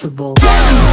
sensible.